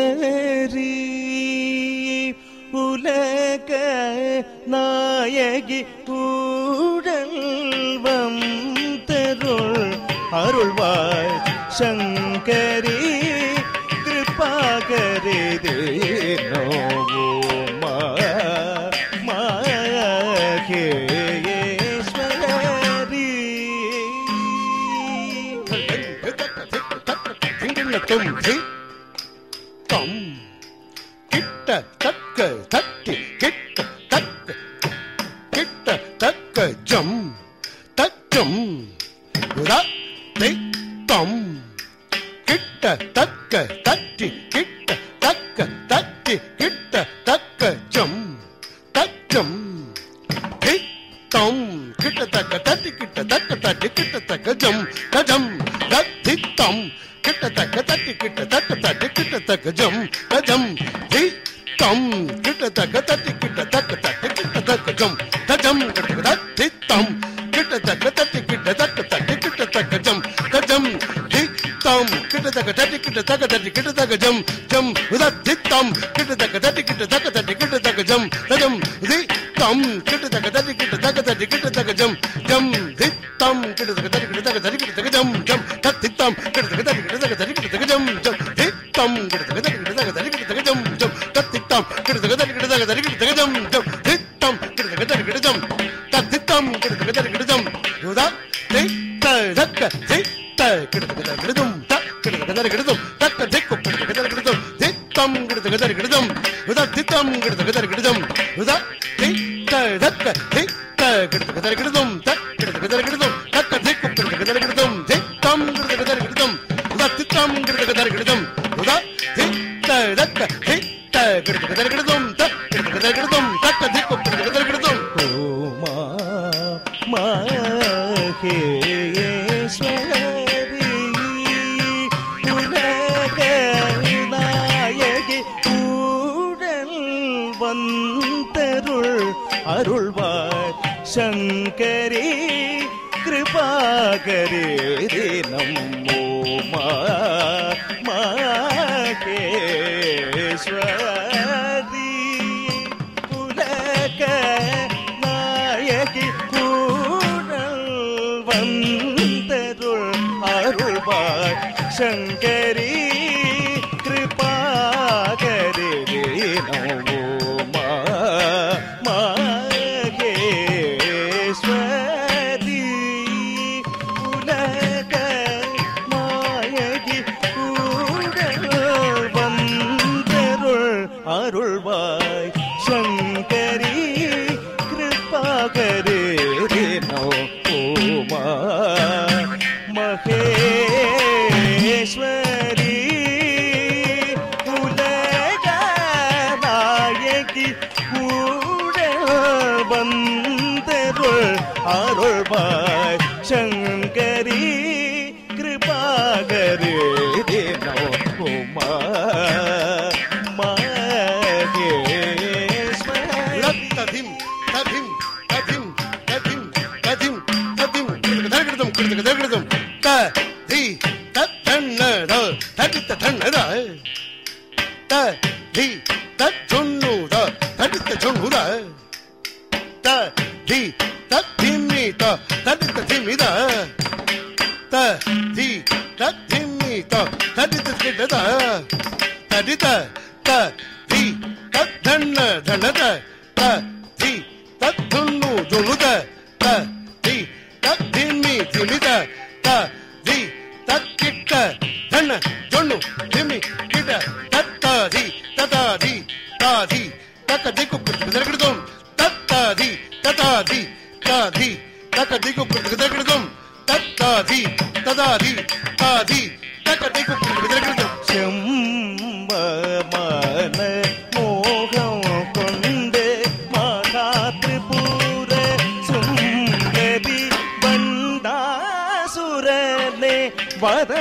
മഹേശ്വരി ഉലക നായകി കൂടൽ വം തരുൾ അരുൾവാ ശങ്ക cờ chấm tất chấm đó tích tổng kích tờ tất cờ tất thì kích tờ tất cờ tất thì kích tờ tất cờ chấm tất chấm kích tổng kích tờ tất cờ tất thì kích tờ tất cờ tất thì kích tờ tất cờ chấm tất chấm tất thích tổng kích tờ tất cờ tất thì kích tờ tất cờ tất thì kích tờ tất cờ chấm tất chấm thích tổng kích tờ tất cờ tất thì kích tờ tam kita taka tati kita taka tati kita taka jam jam uda dit tam kita taka tati kita taka tati kita taka jam jam di tam kita taka tati kita taka tati kita taka jam jam di tam kita taka tati kita taka tati kita taka jam jam tat di tam kita taka tati kita taka tati kita taka jam jam di tam kita taka tati kita taka tati kita taka jam jam tat di tam kita taka tati kita taka தக்க தட்டி கிட்ட ஜம் தக்க திக்கு கிட்ட தக்க தட்டி கிட்ட ஜம் தி தம் கிட்ட தக்க தட்டி கிட்ட ஜம் யுதா தி தம் கிட்ட தக்க தட்டி கிட்ட ஜம் யுதா தி த தக்க தி த கிட்ட தக்க தட்டி கிட்ட ஜம் த கிட்ட தக்க தட்டி கிட்ட ஜம் தக்க திக்கு கிட்ட தக்க தட்டி கிட்ட ஜம் தி தம் கிட்ட தக்க தட்டி கிட்ட ஜம் யுதா தி அருள்வார். சங்கரி கிருபாகரி நம்போ மாகேஸ்வரி. புலக நாயகி பூனல் வந்தருள் அருள்வார். சங்கரி நாயகி கூட வந்தருள் அருள்வாய் சங்கரி கிருபாகரே நோ ஓமா மகேஸ்வரி ததிம் ததிம் ததிம் ததிம் ததிம் ததிம் கிருதகிருதம் கிருதகிருதம் த தி చూరా త ధి త ధిమ్మి త తది త ధిమ్మి ద. త ధి త ధిమ్మి త తది త ధిడ ద తది త త ధి త ధన్న ధన త త തദാധി താധി തകദികു കൃതകൃതം തത്താധി തദാധി താധി തകദികു കൃതകൃതം ചെമ്പമന വര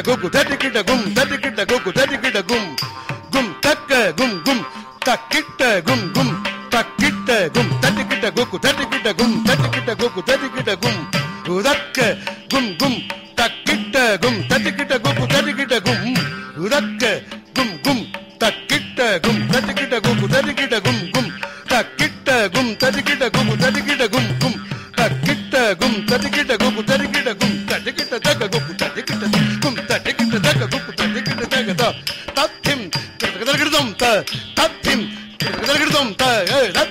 தட்டிக்கிட்ட குக்கு தட்டிக்கிட்ட கும் தட்டிக்கிட்ட குக்கு தட்டிக்கிட்ட கும் கும் தக்க கும் கும் தக்கிட்ட கும் கும் தக்கிட்ட கும் தட்டிக்கிட்ட குக்கு தட்டிக்கிட்ட கும் தட்டிக்கிட்ட குக்கு தட்டிக்கிட்ட கும் உதக்க கும் கும் தக்கிட்ட கும் தட்டிக்கிட்ட குக்கு தட்டிக்கிட்ட கும் உதக்க கும் கும் தக்கிட்ட கும் தட்டிக்கிட்ட குக்கு தட்டிக்கிட்ட கும் கும் தக்கிட்ட கும் தட்டிக்கிட்ட குக்கு தட்டிக்கிட்ட கும் கும் தக்கிட்ட கும் தட்டிக்கிட்ட குக்கு தரும் தகடம்